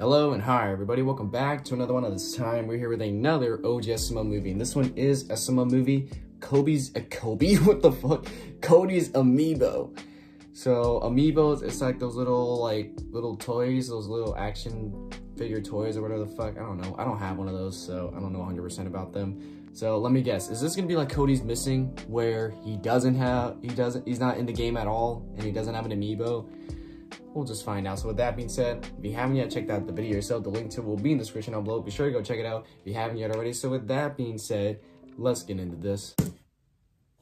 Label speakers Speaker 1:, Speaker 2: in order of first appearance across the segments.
Speaker 1: Hello and hi everybody, welcome back to another one of this time. We're here with another OG SML movie, and this one is SML movie, Kobe's, a Kobe, what the fuck? Cody's Amiibo. So Amiibos, it's like those little, like, little toys, those little action figure toys or whatever the fuck, I don't know. I don't have one of those, so I don't know 100% about them. So let me guess, is this gonna be like Cody's Missing, where he doesn't have, he doesn't, he's not in the game at all, and he doesn't have an Amiibo? We'll just find out. So with that being said, if you haven't yet checked out the video yourself, the link to it will be in the description down below. Be sure to go check it out if you haven't yet already. So with that being said, let's get into this.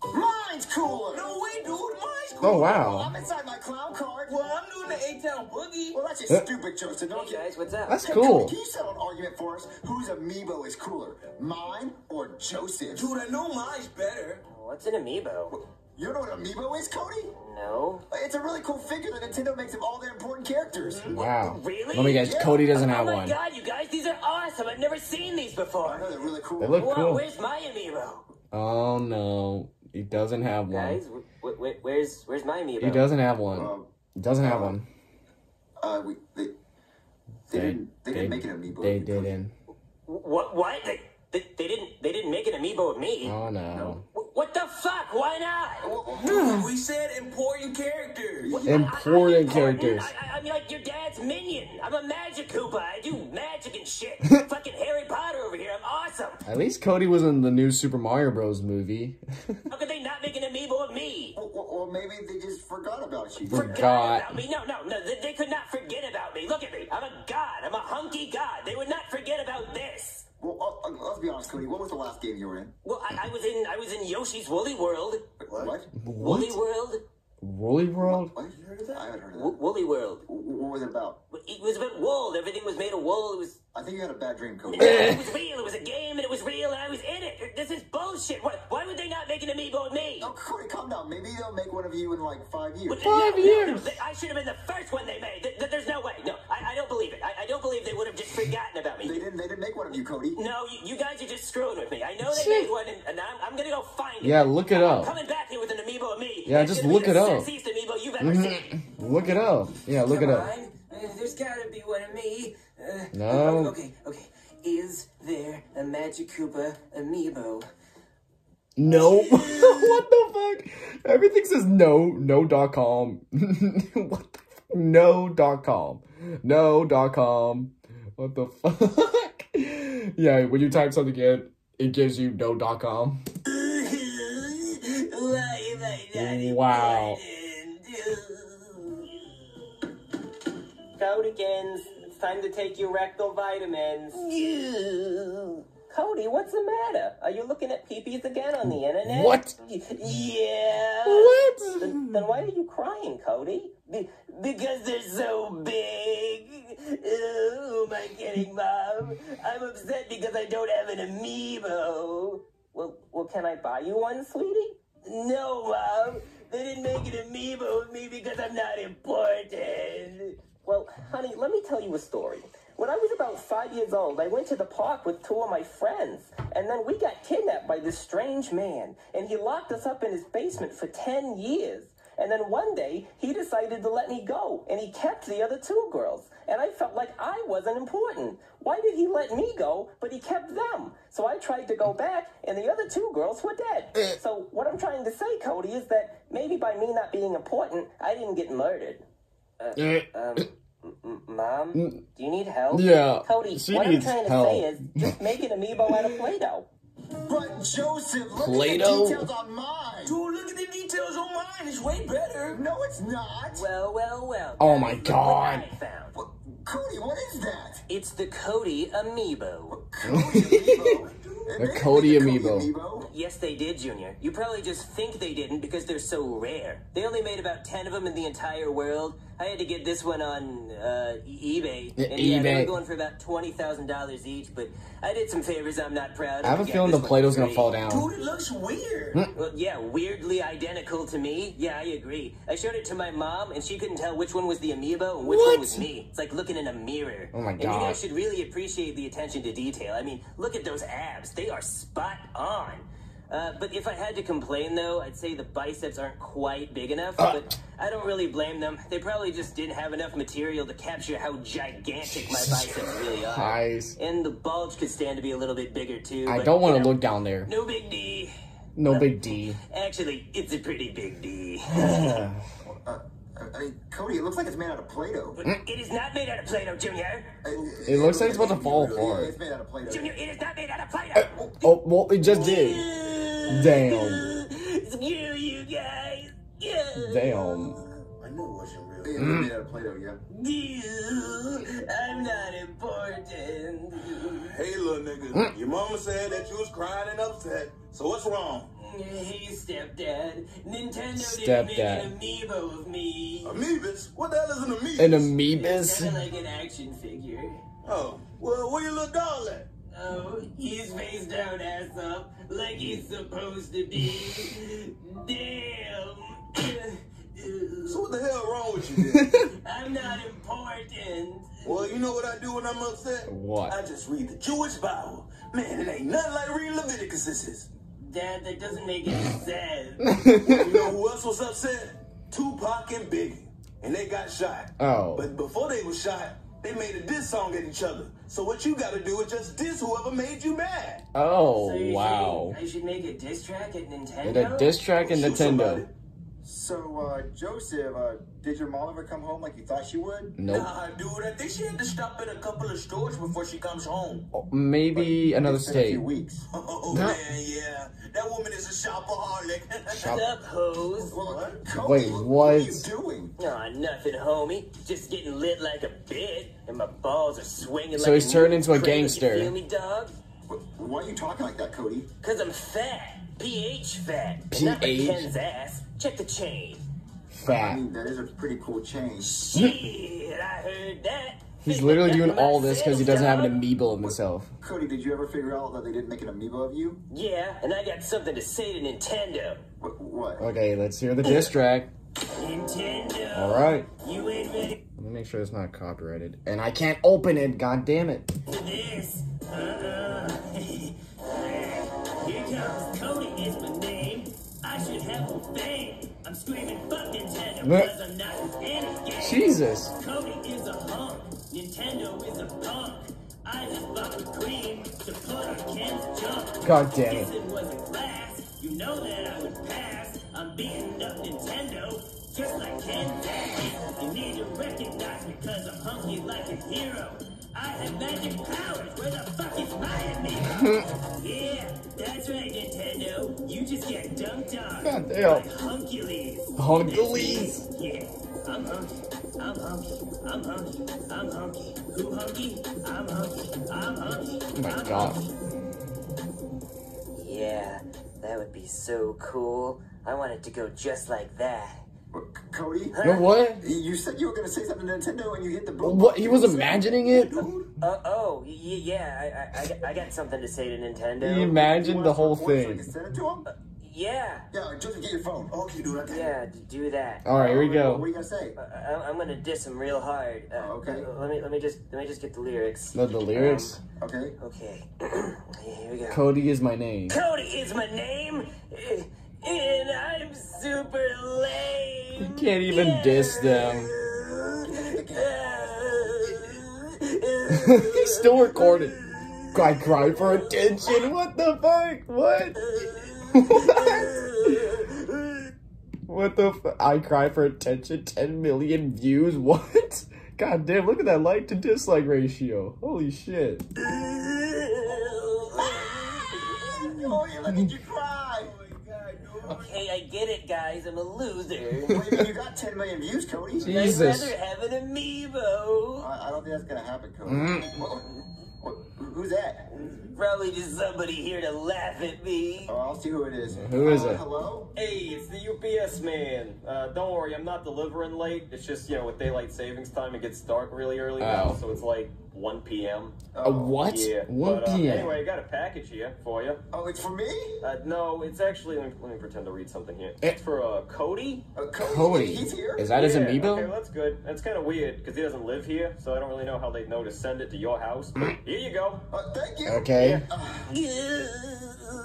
Speaker 2: Mine's cooler.
Speaker 3: No way, dude. Mine's cool.
Speaker 1: Oh, wow.
Speaker 2: I'm inside my clown card.
Speaker 3: Well, I'm doing the A-Town Boogie.
Speaker 2: Well, that's just
Speaker 1: Uh,
Speaker 2: stupid, Joseph. Don't
Speaker 3: Hey,
Speaker 2: you?
Speaker 3: guys, what's up?
Speaker 1: That's
Speaker 2: Hey,
Speaker 1: cool.
Speaker 2: Cody, Can you settle an argument for us? Whose amiibo is cooler, mine or Joseph's?
Speaker 3: Dude, I know mine's better.
Speaker 4: What's an amiibo?
Speaker 2: You don't know what amiibo is, Cody?
Speaker 4: No.
Speaker 2: It's a really cool figure that Nintendo makes of all their important characters.
Speaker 1: Wow.
Speaker 4: Really?
Speaker 1: Let me guess,
Speaker 2: Yeah.
Speaker 1: Cody doesn't
Speaker 4: Oh
Speaker 1: have one.
Speaker 4: Oh my god, you guys, these are awesome. I've never seen these before.
Speaker 2: I
Speaker 4: before.
Speaker 2: know they're really cool.
Speaker 1: They look
Speaker 4: Whoa,
Speaker 1: cool.
Speaker 4: where's my amiibo?
Speaker 1: Oh no, he doesn't have one.
Speaker 4: Guys, wh- wh- where's where's my amiibo?
Speaker 1: He doesn't have one.
Speaker 2: Um,
Speaker 1: doesn't have
Speaker 2: uh,
Speaker 1: one.
Speaker 2: uh, we, they, they, didn't, they, didn't make an amiibo.
Speaker 1: They
Speaker 2: of you, Cody.
Speaker 1: didn't.
Speaker 4: What? What? They, they, they didn't they didn't make an amiibo of me.
Speaker 1: Oh no.
Speaker 4: Wh- What the fuck? Why not?
Speaker 3: Dude, we said important characters.
Speaker 1: Important
Speaker 4: I- I-
Speaker 1: characters.
Speaker 4: I, I, I'm like your dad's minion. I'm a magic Koopa. I do magic and shit. Fucking Harry Potter over here. I'm awesome.
Speaker 1: At least Cody was in the new Super Mario Bros. movie.
Speaker 4: How could they not make an amiibo of me?
Speaker 2: well, well, well, maybe they just forgot about you.
Speaker 1: Forgot.
Speaker 4: Forgot about me? No, no, no. They, they could not forget about me. Look at me. I'm a god. I'm a hunky god. They would not
Speaker 2: let's be honest, Cody. What was the last game you were in?
Speaker 4: Well, I, I was in I was in Yoshi's Woolly World.
Speaker 2: What?
Speaker 1: what?
Speaker 4: Woolly World.
Speaker 1: Woolly World?
Speaker 2: What? You heard of that? I haven't heard of
Speaker 4: W-
Speaker 2: that.
Speaker 4: Woolly World.
Speaker 2: Wh- What was it about?
Speaker 4: It was about wool. Everything was made of wool. It was.
Speaker 2: I think you had a bad dream, Cody.
Speaker 4: it was real. It was a game, and it was real, and I was in it. This is bullshit. Why, why would they not make an amiibo of me?
Speaker 2: Oh, Cody, calm down. Maybe they'll make one of you in like five years.
Speaker 4: But-
Speaker 1: Five
Speaker 4: no, no,
Speaker 1: years.
Speaker 4: no, I should have been the first one they made. Th- th- there's no way. No, believe they would have just forgotten about me.
Speaker 2: They
Speaker 4: me.
Speaker 2: didn't. They didn't make one of you, Cody.
Speaker 4: No, you, you guys are just screwing with me. I know they
Speaker 1: Shit.
Speaker 4: made one, and, and I'm, I'm gonna go find it.
Speaker 1: Yeah, look it
Speaker 4: I'm
Speaker 1: up.
Speaker 4: coming back here with an amiibo of me.
Speaker 1: Yeah,
Speaker 4: It's
Speaker 1: just look
Speaker 4: be
Speaker 1: it up.
Speaker 4: sexiest amiibo you've ever seen.
Speaker 1: Look it up. Yeah, look it up.
Speaker 3: Uh, There's gotta be one of me. Uh,
Speaker 1: No.
Speaker 3: Okay, okay. Is there a Magic Koopa amiibo?
Speaker 1: No. what the fuck? Everything says no, no dot com. what the fuck? No dot com. No dot com. What the fuck? yeah, when you type something in, it gives you no dot com.
Speaker 3: Why am I
Speaker 1: Wow.
Speaker 4: Codykins, it's time to take your rectal vitamins. Cody, what's the matter? Are you looking at peepees again on the internet?
Speaker 1: What?
Speaker 4: Yeah.
Speaker 1: What?
Speaker 4: Then, then why are you crying, Cody? Be- because they're so big. Oh, am I kidding, Mom? I'm upset because I don't have an amiibo. Well, well, can I buy you one, sweetie? No, Mom. They didn't make an amiibo of me because I'm not important. Well, honey, let me tell you a story. When I was about five years old, I went to the park with two of my friends, and then we got kidnapped by this strange man, and he locked us up in his basement for 10 years. And then one day, he decided to let me go, and he kept the other two girls. And I felt like I wasn't important. Why did he let me go, but he kept them? So I tried to go back, and the other two girls were dead. So what I'm trying to say, Cody, is that maybe by me not being important, I didn't get murdered.
Speaker 1: Eh,
Speaker 4: Um, Mom, mm. do you need help?
Speaker 1: Yeah,
Speaker 4: Cody,
Speaker 1: she
Speaker 4: what
Speaker 1: needs
Speaker 4: I'm trying to
Speaker 1: help.
Speaker 4: say is just make an amiibo out of Play-Doh.
Speaker 2: But Joseph, look
Speaker 1: Play-Doh?
Speaker 2: at the details on mine.
Speaker 3: Dude, look at the details on mine. It's way better.
Speaker 2: No, it's not.
Speaker 4: Well, well, well.
Speaker 1: Oh my God.
Speaker 4: What I found.
Speaker 2: Cody, what is that?
Speaker 4: It's the Cody amiibo.
Speaker 2: Cody amiibo.
Speaker 1: The
Speaker 2: They
Speaker 1: Cody amiibo.
Speaker 4: Yes, they did, Junior. You probably just think they didn't because they're so rare. They only made about 10 of them in the entire world. I had to get this one on uh, eBay.
Speaker 1: Yeah,
Speaker 4: And yeah, they
Speaker 1: eBay.
Speaker 4: were going for about $20,000 each, but I did some favors I'm not proud of.
Speaker 1: I have a
Speaker 4: to
Speaker 1: feeling the
Speaker 4: this
Speaker 1: Play-Doh's gonna fall down.
Speaker 3: Dude, it looks weird.
Speaker 4: Well, yeah, weirdly identical to me. Yeah, I agree. I showed it to my mom, and she couldn't tell which one was the amiibo and which
Speaker 1: What?
Speaker 4: one was me. It's like looking in a mirror.
Speaker 1: Oh my
Speaker 4: And you guys should really appreciate the attention to detail. I mean, look at those abs. They are spot on. Uh, but if I had to complain, though, I'd say the biceps aren't quite big enough.
Speaker 1: Uh.
Speaker 4: But I don't really blame them. They probably just didn't have enough material to capture how gigantic my biceps really are.
Speaker 1: Guys,
Speaker 4: And the bulge could stand to be a little bit bigger too.
Speaker 1: I
Speaker 4: but,
Speaker 1: don't want
Speaker 4: you
Speaker 1: to
Speaker 4: know,
Speaker 1: look down there.
Speaker 4: No big D.
Speaker 1: No big D.
Speaker 4: Actually, it's a pretty big D.
Speaker 2: Uh, mean, Cody, it looks like it's made out of Play-Doh.
Speaker 4: But it is not made out of Play-Doh, Junior.
Speaker 1: It looks like it's about to fall
Speaker 2: Yeah,
Speaker 1: apart.
Speaker 2: it's made out of Play-Doh.
Speaker 4: Junior, it is not made out of Play-Doh.
Speaker 1: Oh, well, it just did. Damn.
Speaker 4: Screw you guys. Yeah.
Speaker 1: Damn.
Speaker 2: I knew it wasn't real. Yeah, it's made out of Play-Doh, yeah.
Speaker 4: I'm not important.
Speaker 5: Hey, little nigga, mm. your mama said that you was crying and upset. So what's wrong?
Speaker 4: Hey, stepdad. Nintendo didn't make an amiibo of me.
Speaker 5: Amoebas? What the hell is an amoeba?
Speaker 1: An
Speaker 4: It's
Speaker 1: amoebas?
Speaker 4: kind of like an action figure.
Speaker 5: Oh, well, where your little doll at?
Speaker 4: Oh, he's face down, ass up, like he's supposed to be. Damn.
Speaker 5: So what the hell wrong with you then?
Speaker 4: I'm not important.
Speaker 5: well, you know what I do when I'm upset?
Speaker 1: What?
Speaker 5: I just read the Jewish Bible. Man, it ain't nothing like reading Leviticus. This is.
Speaker 4: Dad, that doesn't make any sense.
Speaker 5: You know who else was upset? Tupac and Biggie. And they got shot.
Speaker 1: Oh.
Speaker 5: But before they was shot, they made a diss song at each other. So what you gotta do is just diss whoever made you mad.
Speaker 1: Oh,
Speaker 4: So you're
Speaker 1: wow.
Speaker 4: saying I should make a diss track at Nintendo?
Speaker 1: And a diss track in
Speaker 5: Shoot somebody.
Speaker 1: Nintendo.
Speaker 2: So, uh, Joseph, uh, did your mom ever come home like you thought she would?
Speaker 1: Nope.
Speaker 5: Nah, dude, I think she had to stop at a couple of stores before she comes home.
Speaker 1: Maybe another
Speaker 2: It's a
Speaker 1: state.
Speaker 2: few weeks.
Speaker 5: Oh,
Speaker 1: No.
Speaker 5: man, yeah. That woman is a shopaholic.
Speaker 1: Shop-
Speaker 4: What's up, hoes?
Speaker 2: Well, Cody,
Speaker 1: Wait,
Speaker 2: what?
Speaker 1: what?
Speaker 2: are you doing?
Speaker 4: Aw, nothing, homie. Just getting lit like a bit, and my balls are swinging
Speaker 1: So
Speaker 4: like
Speaker 1: he's
Speaker 4: a
Speaker 1: turned into a gangster.
Speaker 4: You feel me, dog?
Speaker 2: Why are you talking like that, Cody?
Speaker 4: Cause I'm fat. PH fat. And not like
Speaker 1: PH?
Speaker 4: Ken's ass. Check the chain.
Speaker 2: I
Speaker 1: Fat.
Speaker 2: mean, that is a pretty cool chain.
Speaker 4: Shit, I heard that.
Speaker 1: He's literally doing all this because he doesn't have an
Speaker 4: sales,
Speaker 1: amiibo of himself.
Speaker 2: Cody, did you ever figure out that they didn't make an amiibo of you?
Speaker 4: Yeah, and I got something to say to Nintendo.
Speaker 2: Wh- What?
Speaker 1: Okay, let's hear the diss track.
Speaker 4: Nintendo.
Speaker 1: Alright.
Speaker 4: You ain't ready
Speaker 1: Let me make sure it's not copyrighted. And I can't open it, god damn it.
Speaker 4: this. Uh-uh. Here I'm screaming
Speaker 1: What?
Speaker 4: because I'm not in any game.
Speaker 1: Jesus.
Speaker 4: Cody is a hunk. Nintendo is a punk. I just bought the cream to put on Ken's junk.
Speaker 1: God damn it.
Speaker 4: Guessing was a class. You know that I would pass. I'm beating up Nintendo. Just like Ken's ass. You need to recognize me cause I'm hunky like a hero. I have magic powers. Where the fuck is my amiibo? get dunked on.
Speaker 1: God damn.
Speaker 4: Like Hunkules.
Speaker 1: Hunkules.
Speaker 4: Yeah, I'm hunky. I'm hunky. I'm hunky. I'm hunky. Who hunky? I'm hunky. I'm hunky.
Speaker 1: Oh my
Speaker 4: I'm
Speaker 1: god.
Speaker 4: hunky. Yeah, that would be so cool. I want it to go just like that.
Speaker 2: Wh- Cody?
Speaker 1: No, what?
Speaker 2: You said you were gonna say something to Nintendo and you hit the button.
Speaker 1: What? He was imagining it?
Speaker 4: Uh, oh, y- y- yeah, I, I, I, got- something to say to Nintendo.
Speaker 1: He imagined the whole
Speaker 2: So I
Speaker 1: thing.
Speaker 2: Can send it to him?
Speaker 4: Yeah,
Speaker 2: Yeah, Joseph, get your phone.
Speaker 5: okay, dude, I got it.
Speaker 4: yeah, do that.
Speaker 1: Alright, here we go.
Speaker 2: What are you gonna say?
Speaker 4: I, I'm gonna diss him real hard. Uh,
Speaker 2: Oh, okay.
Speaker 4: Let me let me just let me just get the lyrics.
Speaker 1: The, the lyrics.
Speaker 2: Okay.
Speaker 4: Okay, here we go.
Speaker 1: Cody is my name.
Speaker 4: Cody is my name, eh, and I'm super lame.
Speaker 1: You can't even diss them. He's still recording. I cry for attention. What the fuck? What? What? What the fu- I cry for attention. 10 million views. What? God damn, look at that like to dislike ratio. Holy shit.
Speaker 2: Oh, yeah, look at you cry.
Speaker 4: Okay, I get it, guys. I'm a loser.
Speaker 2: What do you you got 10 million views, Cody? Jesus.
Speaker 4: I'd
Speaker 1: Jesus.
Speaker 4: rather have an amiibo.
Speaker 2: I, I don't think that's gonna happen, Cody.
Speaker 1: Mm.
Speaker 2: What, what, who's that?
Speaker 4: Probably just somebody here to laugh at me.
Speaker 2: Oh, I'll see who it is.
Speaker 1: Who is
Speaker 2: Uh,
Speaker 1: it?
Speaker 2: Hello?
Speaker 6: Hey, it's the UPS man. Uh, don't worry, I'm not delivering late. It's just, you know, with daylight savings time, it gets dark really early now,
Speaker 1: Oh.
Speaker 6: so it's like 1 p.m.
Speaker 1: A what?
Speaker 6: Yeah.
Speaker 1: 1
Speaker 6: but, uh,
Speaker 1: p.m.
Speaker 6: Anyway, I got a package here for you.
Speaker 2: Oh, it's for me?
Speaker 6: Uh, no, it's actually, let me, let me pretend to read something here.
Speaker 1: Eh.
Speaker 6: It's for uh, Cody.
Speaker 2: Uh, Cody?
Speaker 1: Cody.
Speaker 2: He's here?
Speaker 1: Is that his amiibo?
Speaker 6: Okay, well, that's good. That's kind of weird because he doesn't live here, so I don't really know how they'd know to send it to your house. But here you go. Go.
Speaker 2: Uh, thank you.
Speaker 1: Okay.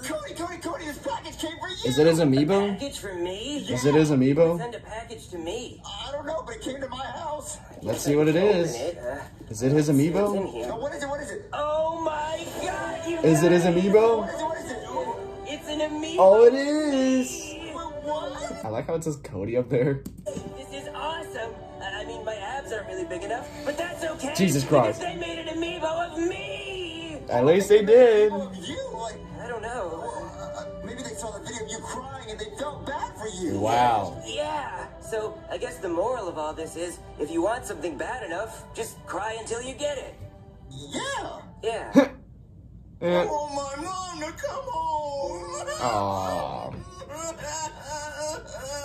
Speaker 2: Cody, Cody, Cody, this package came for you.
Speaker 1: Is it his amiibo?
Speaker 4: Package for me?
Speaker 1: Is it his amiibo?
Speaker 4: Send a package to me.
Speaker 2: I don't know, but it came to my house.
Speaker 1: Let's see what it
Speaker 4: is.
Speaker 1: Is.
Speaker 4: it. Uh,
Speaker 1: Is it his
Speaker 4: it's
Speaker 1: amiibo?
Speaker 4: here.
Speaker 2: Now, what is it? What is it?
Speaker 4: Oh my god, you
Speaker 1: Is it his
Speaker 4: guys!
Speaker 1: Amiibo?
Speaker 2: is it? What is it?
Speaker 4: It's an amiibo.
Speaker 1: Oh, it is.
Speaker 2: Wait, what?
Speaker 1: I like how it says Cody up there.
Speaker 4: This is awesome. I mean, my abs aren't really big enough, but that's okay.
Speaker 1: Jesus Christ.
Speaker 4: Because they made an amiibo of me.
Speaker 1: At least they did.
Speaker 2: You, like,
Speaker 4: I don't know.
Speaker 2: maybe they saw the video of you crying and they felt bad for you.
Speaker 1: Wow.
Speaker 4: Yeah. So I guess the moral of all this is, if you want something bad enough, just cry until you get it.
Speaker 2: Yeah.
Speaker 4: Yeah.
Speaker 2: Oh, my mom to come home.
Speaker 1: Aw.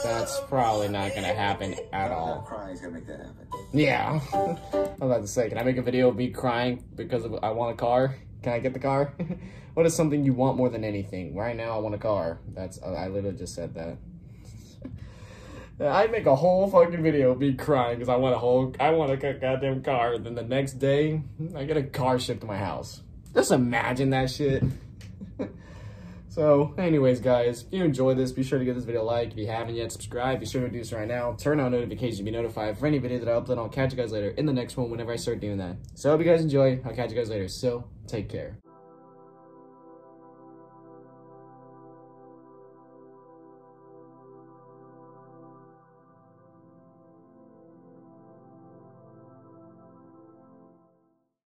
Speaker 1: That's probably not gonna happen at all.
Speaker 2: Crying is gonna make that happen.
Speaker 1: Yeah. I'm about to say, can I make a video of me crying because of, I want a car? Can I get the car? what is something you want more than anything? Right now, I want a car. That's uh, I literally just said that. I'd make a whole fucking video be crying because I want a whole, I want a goddamn car. And then the next day, I get a car shipped to my house. Just imagine that shit. So, anyways, guys, if you enjoyed this, be sure to give this video a like. If you haven't yet, subscribe. Be sure to do so right now. Turn on notifications to be notified for any video that I upload. I'll catch you guys later in the next one whenever I start doing that. So, I hope you guys enjoy. I'll catch you guys later. So, take care.